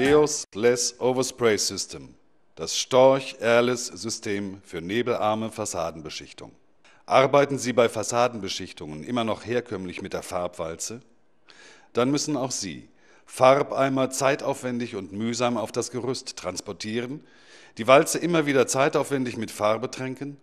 Leos Less Overspray System, das Storch-Airless-System für nebelarme Fassadenbeschichtung. Arbeiten Sie bei Fassadenbeschichtungen immer noch herkömmlich mit der Farbwalze? Dann müssen auch Sie Farbeimer zeitaufwendig und mühsam auf das Gerüst transportieren, die Walze immer wieder zeitaufwendig mit Farbe tränken,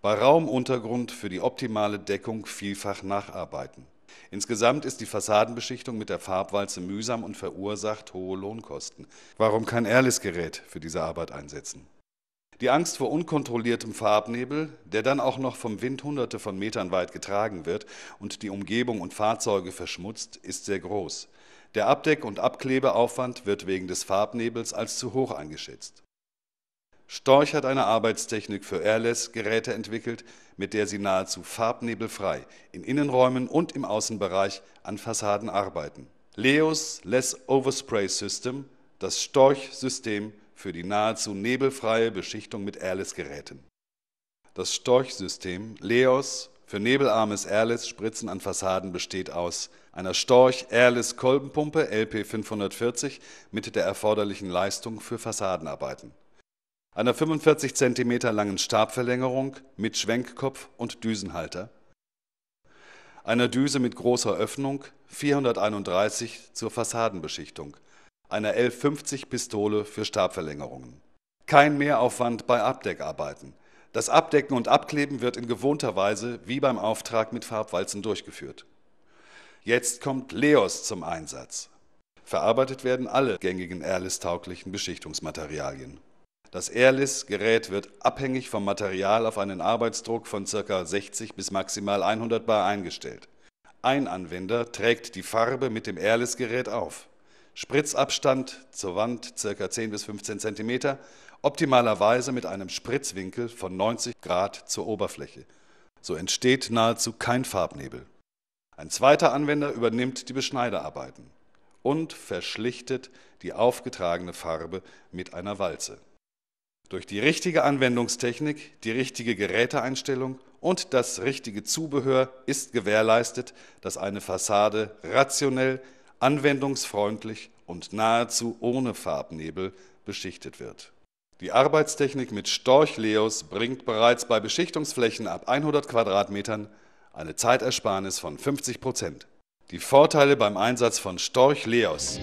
bei rauem Untergrund für die optimale Deckung vielfach nacharbeiten. Insgesamt ist die Fassadenbeschichtung mit der Farbwalze mühsam und verursacht hohe Lohnkosten. Warum kein Airless-Gerät für diese Arbeit einsetzen? Die Angst vor unkontrolliertem Farbnebel, der dann auch noch vom Wind hunderte von Metern weit getragen wird und die Umgebung und Fahrzeuge verschmutzt, ist sehr groß. Der Abdeck- und Abklebeaufwand wird wegen des Farbnebels als zu hoch eingeschätzt. Storch hat eine Arbeitstechnik für Airless-Geräte entwickelt, mit der sie nahezu farbnebelfrei in Innenräumen und im Außenbereich an Fassaden arbeiten. Leos Less Overspray System, das Storch-System für die nahezu nebelfreie Beschichtung mit Airless-Geräten. Das Storch-System Leos für nebelarmes Airless-Spritzen an Fassaden besteht aus einer Storch Airless Kolbenpumpe LP 540 mit der erforderlichen Leistung für Fassadenarbeiten einer 45 cm langen Stabverlängerung mit Schwenkkopf und Düsenhalter, einer Düse mit großer Öffnung 431 zur Fassadenbeschichtung, einer L50-Pistole für Stabverlängerungen. Kein Mehraufwand bei Abdeckarbeiten. Das Abdecken und Abkleben wird in gewohnter Weise wie beim Auftrag mit Farbwalzen durchgeführt. Jetzt kommt Leos zum Einsatz. Verarbeitet werden alle gängigen Airless-tauglichen Beschichtungsmaterialien. Das Airless-Gerät wird abhängig vom Material auf einen Arbeitsdruck von ca. 60 bis maximal 100 bar eingestellt. Ein Anwender trägt die Farbe mit dem Airless-Gerät auf. Spritzabstand zur Wand ca. 10 bis 15 cm, optimalerweise mit einem Spritzwinkel von 90 Grad zur Oberfläche. So entsteht nahezu kein Farbnebel. Ein zweiter Anwender übernimmt die Beschneiderarbeiten und verschlichtet die aufgetragene Farbe mit einer Walze. Durch die richtige Anwendungstechnik, die richtige Geräteeinstellung und das richtige Zubehör ist gewährleistet, dass eine Fassade rationell, anwendungsfreundlich und nahezu ohne Farbnebel beschichtet wird. Die Arbeitstechnik mit Storch-Leos bringt bereits bei Beschichtungsflächen ab 100 Quadratmetern eine Zeitersparnis von 50 Prozent. Die Vorteile beim Einsatz von Storch-Leos.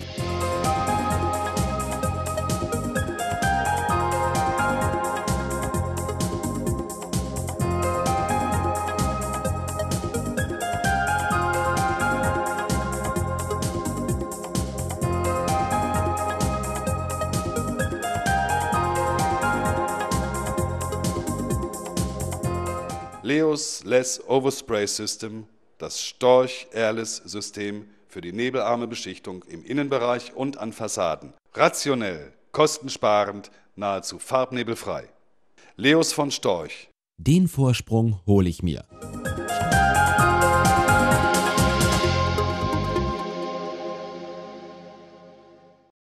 Leos Less Overspray System, das Storch Airless System für die nebelarme Beschichtung im Innenbereich und an Fassaden. Rationell, kostensparend, nahezu farbnebelfrei. Leos von Storch. Den Vorsprung hole ich mir.